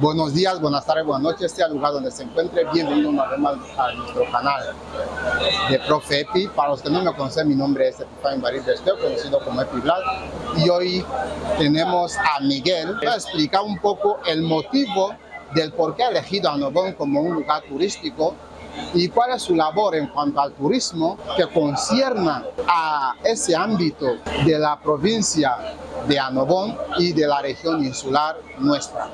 Buenos días, buenas tardes, buenas noches, sea el lugar donde se encuentre. Bienvenido una vez más a nuestro canal de Profe Epi. Para los que no me conocen, mi nombre es Epifán Baril conocido como Epi Vlad. Y hoy tenemos a Miguel. Voy a explicar un poco el motivo del por qué ha elegido a como un lugar turístico y cuál es su labor en cuanto al turismo que concierna a ese ámbito de la provincia de Anobón y de la región insular nuestra.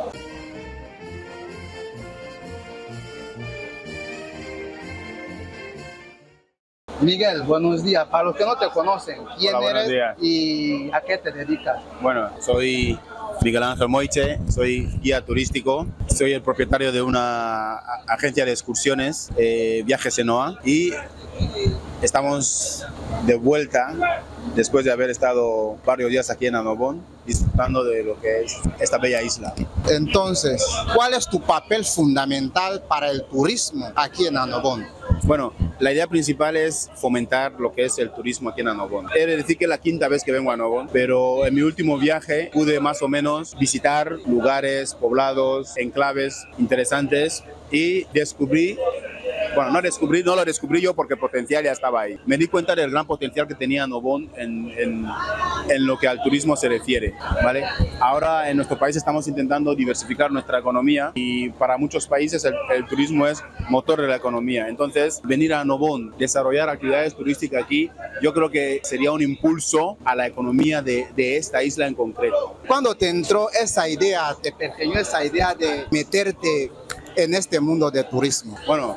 Miguel, buenos días. Para los que no te conocen, ¿quién eres y a qué te dedicas? Bueno, soy Miguel Ángel Moiche, soy guía turístico, soy el propietario de una agencia de excursiones, eh, Viajes Enoa, y estamos de vuelta después de haber estado varios días aquí en Anobón disfrutando de lo que es esta bella isla. Entonces, ¿cuál es tu papel fundamental para el turismo aquí en Anobón? Bueno, la idea principal es fomentar lo que es el turismo aquí en Anobón. He de decir que es la quinta vez que vengo a Anobón, pero en mi último viaje pude más o menos visitar lugares, poblados, enclaves interesantes y descubrí bueno, no, descubrí, no lo descubrí yo porque el potencial ya estaba ahí. Me di cuenta del gran potencial que tenía Novón en, en, en, lo que al turismo se refiere. ¿vale? Ahora en nuestro país estamos intentando diversificar nuestra economía y para muchos países el, el turismo es motor de la economía. Entonces, venir a Novón, desarrollar actividades turísticas aquí, yo creo que sería un impulso a la economía de, de esta isla en concreto. ¿Cuándo te entró esa idea, te pergeñó esa idea de meterte en este mundo de turismo? Bueno,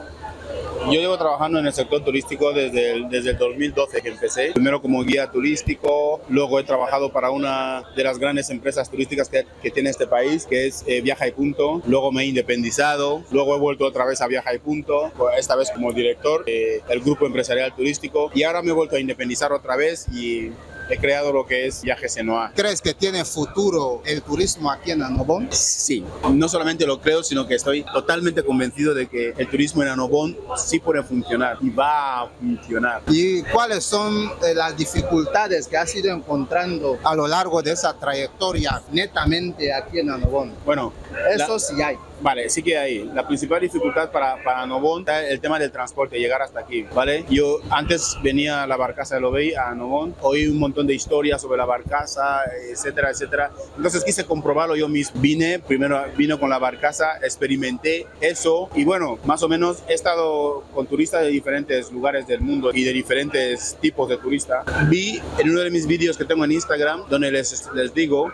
yo llevo trabajando en el sector turístico desde el, desde el 2012 que empecé. Primero como guía turístico, luego he trabajado para una de las grandes empresas turísticas que, que tiene este país, que es eh, Viaja y Punto. Luego me he independizado, luego he vuelto otra vez a Viaja y Punto, esta vez como director del eh, grupo empresarial turístico. Y ahora me he vuelto a independizar otra vez y he creado lo que es Viajes Enoa. ¿Crees que tiene futuro el turismo aquí en Anobón? Sí, no solamente lo creo, sino que estoy totalmente convencido de que el turismo en Anobón sí puede funcionar y va a funcionar. ¿Y cuáles son eh, las dificultades que has ido encontrando a lo largo de esa trayectoria netamente aquí en Anobón? Bueno, eso la... sí hay. Vale, sí que hay. La principal dificultad para, para Novón es el tema del transporte, llegar hasta aquí, ¿vale? Yo antes venía a la barcaza de Lobey, a Novón, oí un montón de historias sobre la barcaza, etcétera, etcétera. Entonces quise comprobarlo yo mismo. Vine, primero vino con la barcaza, experimenté eso y bueno, más o menos he estado con turistas de diferentes lugares del mundo y de diferentes tipos de turistas. Vi en uno de mis vídeos que tengo en Instagram, donde les, les digo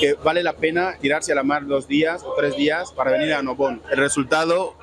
que vale la pena tirarse a la mar dos días o tres días para venir a Nobón. El resultado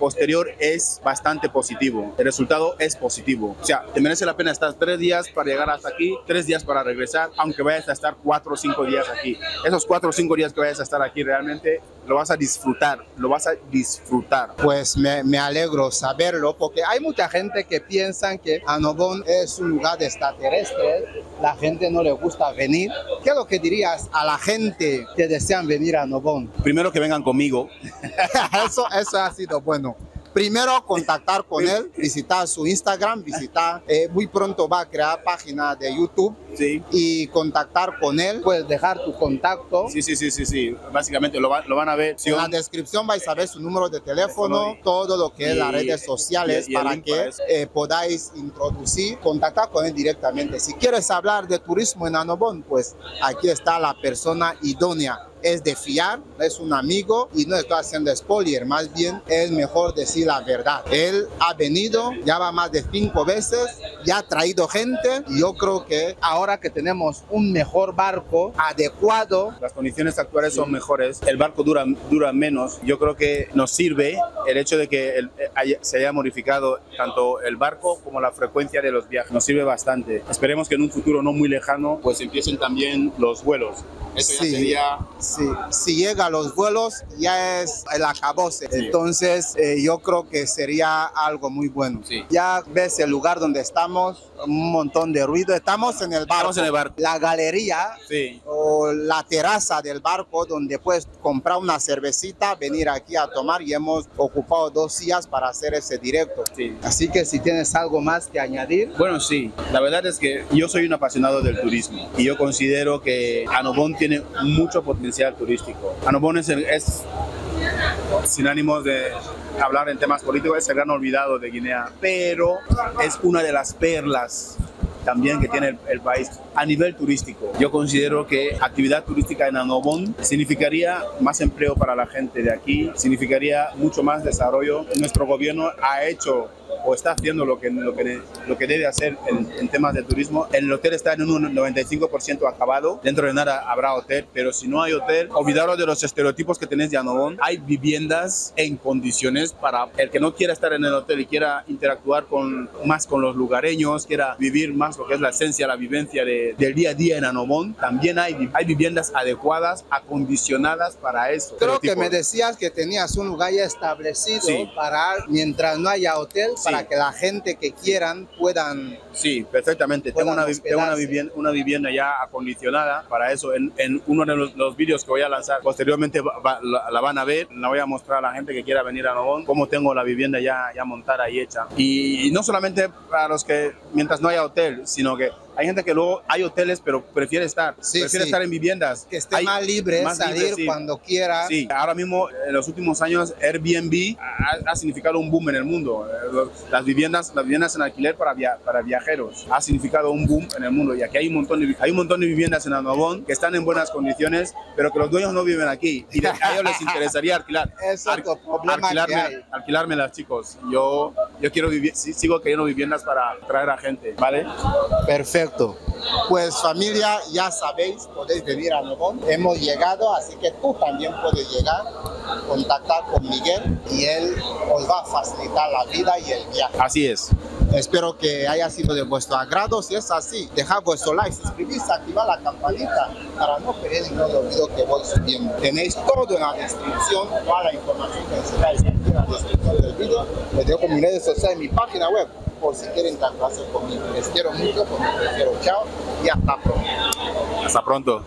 posterior es bastante positivo. El resultado es positivo. O sea, te merece la pena estar tres días para llegar hasta aquí, tres días para regresar, aunque vayas a estar cuatro o cinco días aquí. Esos cuatro o cinco días que vayas a estar aquí realmente lo vas a disfrutar, lo vas a disfrutar. Pues me, me alegro saberlo porque hay mucha gente que piensa que Anobón es un lugar de extraterrestres, la gente no le gusta venir. ¿Qué es lo que dirías a la gente que desean venir a Anobón? Primero que vengan conmigo. eso, eso ha sido bueno primero contactar con él, visitar su Instagram, visitar, eh, muy pronto va a crear página de YouTube sí. y contactar con él, puedes dejar tu contacto. Sí, sí, sí, sí, sí, básicamente lo, va, lo van a ver. En la descripción vais a ver su número de teléfono, todo lo que y, es las redes sociales y, y para que eh, podáis introducir, contactar con él directamente. Si quieres hablar de turismo en Anobón, pues aquí está la persona idónea es de fiar, es un amigo y no estoy haciendo spoiler, más bien es mejor decir la verdad. Él ha venido, ya va más de cinco veces, ya ha traído gente y yo creo que ahora que tenemos un mejor barco adecuado. Las condiciones actuales son mejores, el barco dura, dura menos, yo creo que nos sirve el hecho de que el, haya, se haya modificado tanto el barco como la frecuencia de los viajes, nos sirve bastante. Esperemos que en un futuro no muy lejano pues empiecen también los vuelos. Eso sí. ya sería Sí, si llega a los vuelos ya es el acabose. Sí. Entonces eh, yo creo que sería algo muy bueno. Ya ves el lugar donde estamos, un montón de ruido. Estamos en el barco. Estamos en el barco. La galería sí. o la terraza del barco donde puedes comprar una cervecita, venir aquí a tomar y hemos ocupado dos días para hacer ese directo. Así que si tienes algo más que añadir. Bueno, sí, la verdad es que yo soy un apasionado del turismo y yo considero que Anobón tiene mucho potencial turístico. Anobón es, es sin ánimos de hablar en temas políticos, es el gran olvidado de Guinea, pero es una de las perlas también que tiene el, el, país a nivel turístico. Yo considero que actividad turística en Anobón significaría más empleo para la gente de aquí, significaría mucho más desarrollo. Nuestro gobierno ha hecho o está haciendo lo que, lo que, lo que debe hacer en, en temas de turismo. El hotel está en un 95% acabado. Dentro de nada habrá hotel, pero si no hay hotel, olvidaros de los estereotipos que tenéis de Anobón. Hay viviendas en condiciones para el que no quiera estar en el hotel y quiera interactuar con, más con los lugareños, quiera vivir más lo que es la esencia, la vivencia de, del día a día en Anobón. También hay, hay viviendas adecuadas, acondicionadas para eso. Creo que me decías que tenías un lugar ya establecido Sí. para mientras no haya hotel, Sí. para que la gente que quieran puedan Sí, perfectamente. Tengo puedan una, vi- tengo una, vivienda, una vivienda ya acondicionada para eso. En, en uno de los, los vídeos que voy a lanzar posteriormente va- va- la, la van a ver. La voy a mostrar a la gente que quiera venir a Nobón cómo tengo la vivienda ya, ya montada y hecha. Y, y no solamente para los que mientras no haya hotel, sino que hay gente que luego hay hoteles pero prefiere estar, Sí, prefiere sí. estar en viviendas. que esté Hay- más libre, más salir libre, sí. cuando quiera. Sí, ahora mismo en los últimos años Airbnb ha, ha significado un boom en el mundo. Eh, Las viviendas, las viviendas en alquiler para, via- para viajeros ha significado un boom en el mundo y aquí hay un montón de, hay un montón de viviendas en Anobón que están en buenas condiciones, pero que los dueños no viven aquí y de- a ellos les interesaría alquilar. Es otro problema que hay. alquilarme, alquilármelas, chicos. Yo, yo quiero vivir, sigo queriendo viviendas para traer a gente, ¿vale? Perfecto. Pues familia, ya sabéis, podéis venir a Nobón. Hemos llegado, así que tú también puedes llegar, contactar con Miguel y él os va a facilitar la vida y el viaje. Así es. Espero que haya sido de vuestro agrado. Si es así, dejad vuestro like, suscribirse, activar la campanita para no perder ningún video que voy subiendo. Tenéis todo en la descripción, toda la información que necesitáis en la descripción del video. Les dejo mis redes sociales, mi página web, por si quieren contactarse conmigo. Les quiero mucho, porque prefiero chao y hasta pronto. Hasta pronto.